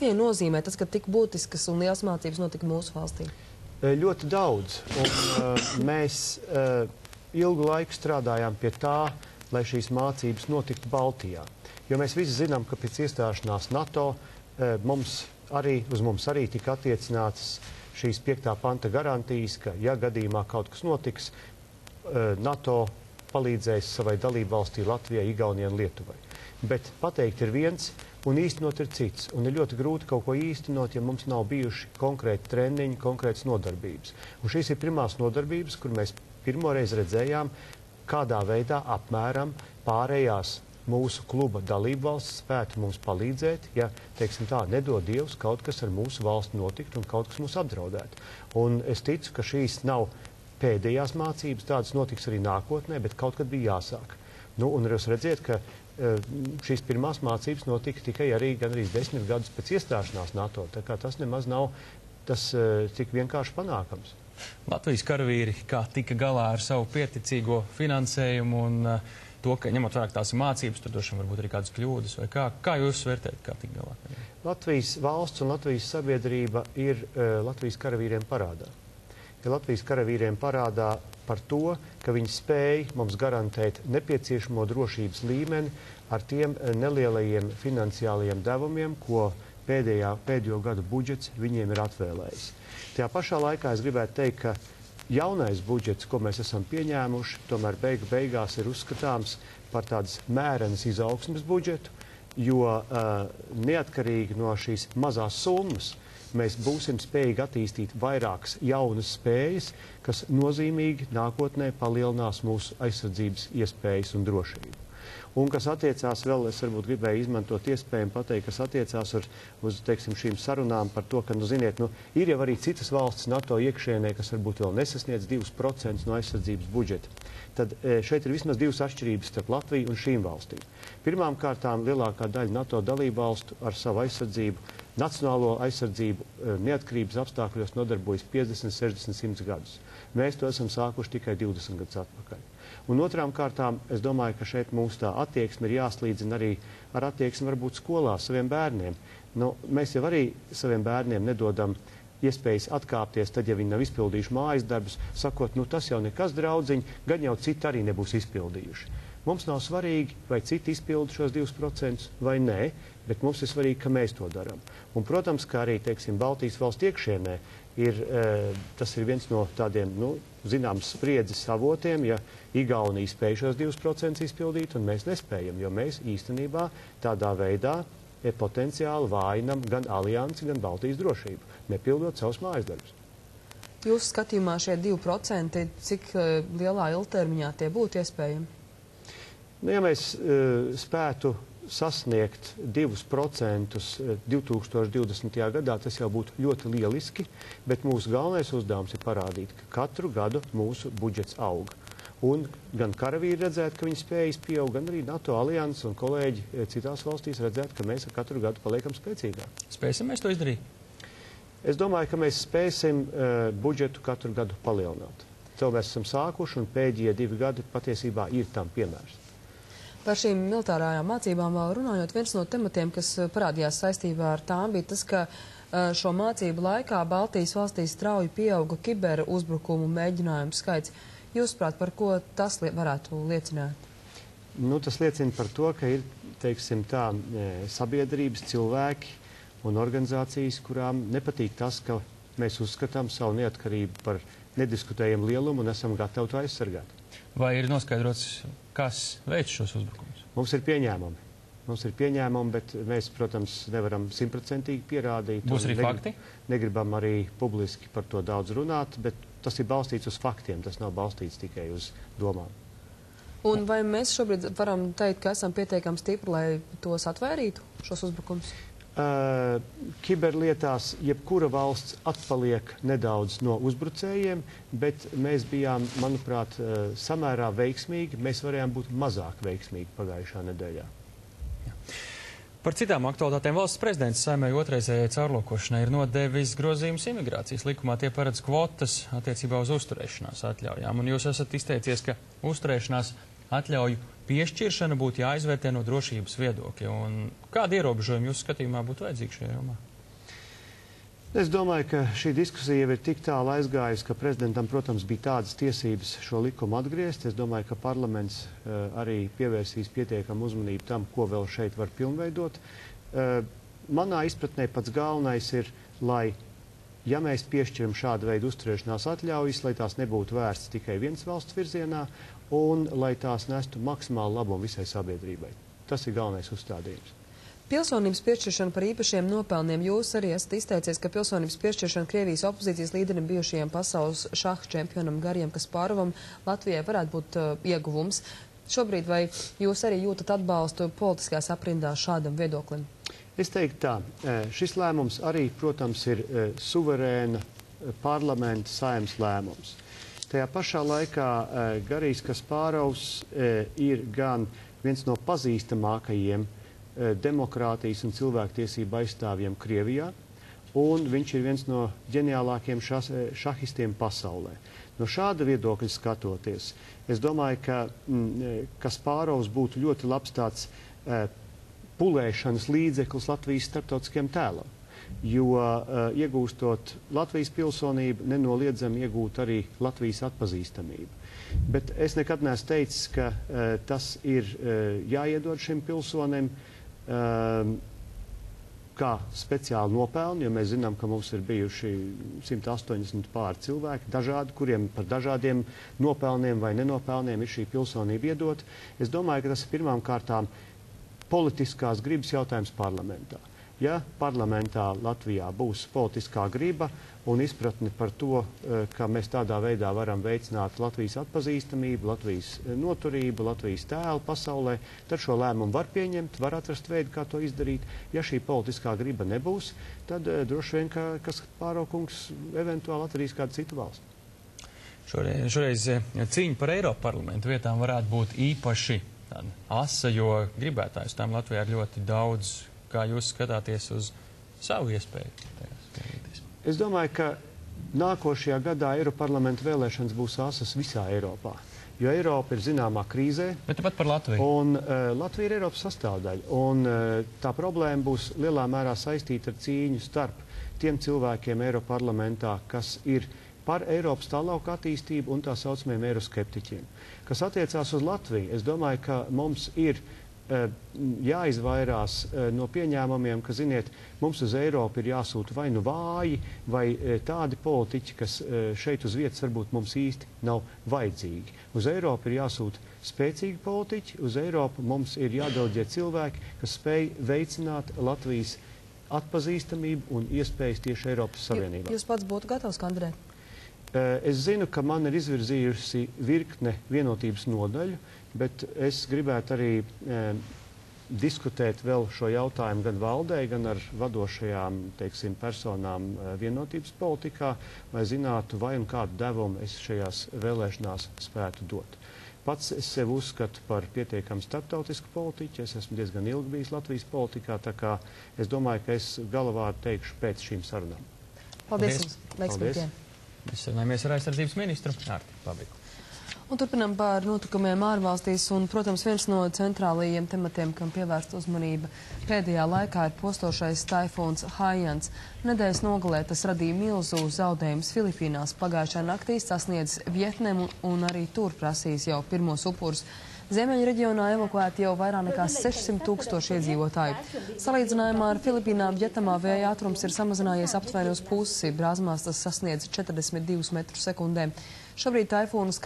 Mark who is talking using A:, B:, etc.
A: Latvijai nozīmē tas, ka tik būtiskas un liels mācības notika mūsu valstī?
B: E, Ļoti daudz. Un, uh, mēs uh, ilgu laiku strādājām pie tā, lai šīs mācības notiktu Baltijā. Jo mēs visi zinām, ka pēc iestāšanās NATO uh, mums arī, uz mums arī tika attiecinātas šīs piektā panta garantijas, ka, ja gadījumā kaut kas notiks, NATO palīdzēs savai dalību valstī Latvijai, Igaunijai un Lietuvai. Bet pateikt ir viens, un īstenot ir cits. Un ir ļoti grūti kaut ko īstenot, ja mums nav bijuši konkrēti treniņi, konkrētas nodarbības. Un šīs ir pirmās nodarbības, kur mēs pirmoreiz redzējām, kādā veidā apmēram pārējās mūsu kluba dalību valsts spētu mums palīdzēt, ja, teiksim tā, nedod Dievs, kaut kas ar mūsu valsti notikt un kaut kas mūs apdraudētu. Un es ticu, ka šīs nav pēdējās mācības, tādas notiks arī nākotnē, bet kaut kad bija jāsāk. Nu, un jūs redzat, ka šīs pirmās mācības notika tikai arī gandrīz desmit gadus pēc iestāšanās NATO. Tā kā tas nemaz nav tas tik vienkārši panākams.
C: Latvijas karavīri kā tika galā ar savu pieticīgo finansējumu un uh, to, ka ņemot vērā, tās mācības, tur droši vien varbūt arī kādas kļūdas, vai kā, kā jūs vērtējat, kā tik galā?
B: Latvijas valsts un Latvijas sabiedrība ir uh, Latvijas karavīriem parādā. Ja Latvijas karavīriem parādā par to, ka viņi spēj mums garantēt nepieciešamo drošības līmeni ar tiem uh, nelielajiem finansiālajiem devumiem, ko pēdējā, pēdējo gadu budžets viņiem ir atvēlējis. Tajā pašā laikā es gribētu teikt, ka jaunais budžets, ko mēs esam pieņēmuši, tomēr beigu beigās ir uzskatāms par tādas mērenas izaugsmes budžetu, jo uh, neatkarīgi no šīs mazās summas mēs būsim spējīgi attīstīt vairākas jaunas spējas, kas nozīmīgi nākotnē palielinās mūsu aizsardzības iespējas un drošību. Un kas attiecās vēl, es varbūt gribēju izmantot iespēju pateikt, kas attiecās ar, uz teiksim, šīm sarunām par to, ka, nu, ziniet, nu, ir jau arī citas valstis NATO iekšienē, kas varbūt vēl nesasniedz 2% no aizsardzības budžeta. Tad e, šeit ir vismaz divas atšķirības starp Latviju un šīm valstīm. Pirmām kārtām lielākā daļa NATO dalību valstu ar savu aizsardzību, nacionālo aizsardzību e, neatkarības apstākļos nodarbojas 50, 60, 100 gadus. Mēs to esam sākuši tikai 20 gadus atpakaļ. Un otrām kārtām, es domāju, ka šeit mūsu tā attieksme ir jāslīdzina arī ar attieksmi varbūt skolā saviem bērniem. Nu, mēs jau arī saviem bērniem nedodam iespējas atkāpties, tad, ja viņi nav izpildījuši mājas darbus, sakot, nu tas jau nekas draudziņi, gan jau citi arī nebūs izpildījuši. Mums nav svarīgi, vai citi izpilda šos 2% vai nē, bet mums ir svarīgi, ka mēs to darām. Un, protams, ka arī, teiksim, Baltijas valsts iekšienē ir, e, tas ir viens no tādiem, nu, zināms, spriedzes avotiem, ja Igaunija spēj šos 2% izpildīt un mēs nespējam, jo mēs īstenībā tādā veidā e, potenciāli vājinam gan aliansi, gan Baltijas drošību, nepildot savus mājas darbus.
A: Jūsu skatījumā šie 2% cik uh, lielā ilgtermiņā tie būtu iespējami?
B: Nu, ja mēs uh, spētu sasniegt 2% 2020. gadā, tas jau būtu ļoti lieliski, bet mūsu galvenais uzdevums ir parādīt, ka katru gadu mūsu budžets aug. Un gan karavīri redzēt, ka viņa spējas pieaug, gan arī NATO alianses un kolēģi eh, citās valstīs redzēt, ka mēs katru gadu paliekam spēcīgāki.
C: Spēsim mēs to izdarīt?
B: Es domāju, ka mēs spēsim uh, budžetu katru gadu palielināt. To mēs esam sākuši, un pēdējie divi gadi patiesībā ir tam piemērs.
A: Par šīm militārajām mācībām vēl runājot, viens no tematiem, kas eh, parādījās saistībā ar tām, bija tas, ka uh, šo mācību laikā Baltijas valstīs strauji pieauga kiber uzbrukumu mēģinājumu skaits. Jūsuprāt, par ko tas li varētu liecināt?
B: Nu, tas liecina par to, ka ir teiksim, tā, sabiedrības cilvēki un organizācijas, kurām nepatīk tas, ka mēs uzskatām savu neatkarību par nediskutējumu lielumu un esam gatavi to aizsargāt.
C: Vai ir noskaidrots, kas veic šos uzbrukumus?
B: Mums ir pieņēmumi. Mums ir pieņēmumi, bet mēs, protams, nevaram simtprocentīgi pierādīt.
C: Būs arī
B: negrib,
C: fakti?
B: Negribam arī publiski par to daudz runāt, bet tas ir balstīts uz faktiem, tas nav balstīts tikai uz domām.
A: Un vai mēs šobrīd varam teikt, ka esam pietiekami stipri, lai tos atvērītu, šos uzbrukumus?
B: Uh, kiberlietās jebkura valsts atpaliek nedaudz no uzbrucējiem, bet mēs bijām, manuprāt, uh, samērā veiksmīgi. Mēs varējām būt mazāk veiksmīgi pagājušā nedēļā.
C: Jā. Par citām aktualitātēm valsts prezidents saimēja otrreizējai caurlokošanai ir nodevis grozījumus imigrācijas likumā. Tie paredz kvotas attiecībā uz uzturēšanās atļaujām. Un jūs esat izteicies, ka uzturēšanās atļauju piešķiršana būtu jāizvērtē no drošības viedokļa. Un kādi ierobežojumi jūsu skatījumā būtu vajadzīgi šajā jomā?
B: Es domāju, ka šī diskusija jau ir tik tālu aizgājusi, ka prezidentam, protams, bija tādas tiesības šo likumu atgriezt. Es domāju, ka parlaments uh, arī pievērsīs pietiekamu uzmanību tam, ko vēl šeit var pilnveidot. Uh, manā izpratnē pats galvenais ir, lai, ja mēs piešķiram šādu veidu uzturēšanās atļaujas, lai tās nebūtu vērstas tikai viens valsts virzienā un lai tās nestu maksimālu labumu visai sabiedrībai. Tas ir galvenais uzstādījums.
A: Pilsonības piešķiršana par īpašiem nopelniem. Jūs arī esat izteicies, ka pilsonības piešķiršana Krievijas opozīcijas līderim bijušajam pasaules šaha čempionam Gariem Kaspārovam Latvijai varētu būt uh, ieguvums. Šobrīd vai jūs arī jūtat atbalstu politiskās aprindās šādam viedoklim?
B: Es teiktu tā, e, šis lēmums arī, protams, ir e, suverēna parlamenta saimnes lēmums. Tajā pašā laikā Garijs Kaspārovs ir gan viens no pazīstamākajiem Eh, demokrātijas un cilvēktiesību aizstāvjiem Krievijā, un viņš ir viens no ģeniālākiem šas, šahistiem pasaulē. No šāda viedokļa skatoties, es domāju, ka eh, Kaspārovs būtu ļoti labs tāds e, pulēšanas līdzeklis Latvijas starptautiskajam tēlam, jo e, iegūstot Latvijas pilsonību, nenoliedzami iegūt arī Latvijas atpazīstamību. Bet es nekad neesmu teicis, ka e, tas ir jāiedod šim pilsonim, um, kā speciāli nopelni, jo mēs zinām, ka mums ir bijuši 180 pāri cilvēki, dažādi, kuriem par dažādiem nopelniem vai nenopelniem ir šī pilsonība iedot. Es domāju, ka tas ir pirmām kārtām politiskās gribas jautājums parlamentā. Ja parlamentā Latvijā būs politiskā griba, un izpratni par to, eh, ka mēs tādā veidā varam veicināt Latvijas atpazīstamību, Latvijas eh, noturību, Latvijas tēlu pasaulē, tad šo lēmumu var pieņemt, var atrast veidu, kā to izdarīt. Ja šī politiskā griba nebūs, tad uh, droši vien, ka kas pāraukungs eventuāli atradīs kādu citu valstu.
C: Šoreiz, šoreiz cīņa par Eiropu parlamentu vietām varētu būt īpaši asa, jo gribētājs tam Latvijā ir ļoti daudz. Kā jūs skatāties uz savu iespēju?
B: Es domāju, ka nākošajā gadā Eiroparlamenta vēlēšanas būs asas visā Eiropā. Jo Eiropa ir zināmā krīzē.
C: Bet tāpat par Latviju.
B: Un uh, Latvija ir Eiropas sastāvdaļa. Un uh, tā problēma būs lielā mērā saistīta ar cīņu starp tiem cilvēkiem Eiroparlamentā, kas ir par Eiropas tālāku attīstību un tā saucamiem eiroskeptiķiem. Kas attiecās uz Latviju, es domāju, ka mums ir uh, jāizvairās eh, no pieņēmumiem, ka, ziniet, mums uz Eiropu ir jāsūta vai nu vāji, vai eh, tādi politiķi, kas šeit uz vietas varbūt mums īsti nav vajadzīgi. Uz Eiropu ir jāsūta spēcīgi politiķi, uz Eiropu mums ir jādelģē cilvēki, kas spēj veicināt Latvijas atpazīstamību un iespējas tieši Eiropas Savienībā.
A: Jūs pats būtu gatavs kandidēt?
B: Es zinu, ka man ir izvirzījusi virkne vienotības nodaļu, bet es gribētu arī e, diskutēt vēl šo jautājumu gan valdē, gan ar vadošajām teiksim, personām e, vienotības politikā, lai zinātu, vai un kādu devumu es šajās vēlēšanās spētu dot. Pats es sev uzskatu par pietiekami starptautisku politiķu. Es esmu diezgan ilgi bijis Latvijas politikā, tā kā es domāju, ka es galvādu teikšu pēc šīm sarunām.
A: Paldies! Paldies. Paldies.
C: Mēs sarunājamies ar aizsardzības ministru. Ārti, pabeigtu.
A: Un turpinām par notikumiem ārvalstīs, un, protams, viens no centrālajiem tematiem, kam pievērst uzmanība pēdējā laikā ir postošais taifūns Haijans. Nedēļas nogalē tas radīja milzu zaudējumus Filipīnās. Pagājušā naktī sasniedz Vietnemu un arī tur prasīs jau pirmos upurus. Ziemeļu reģionā evakuēti jau vairāk nekā 600 tūkstoši iedzīvotāji. Salīdzinājumā ar Filipīnām Vietamā vēja ātrums ir samazinājies aptuveni uz pusi. Brāzmās tas sasniedz 42 metrus sekundē. Šobrīd taifūnas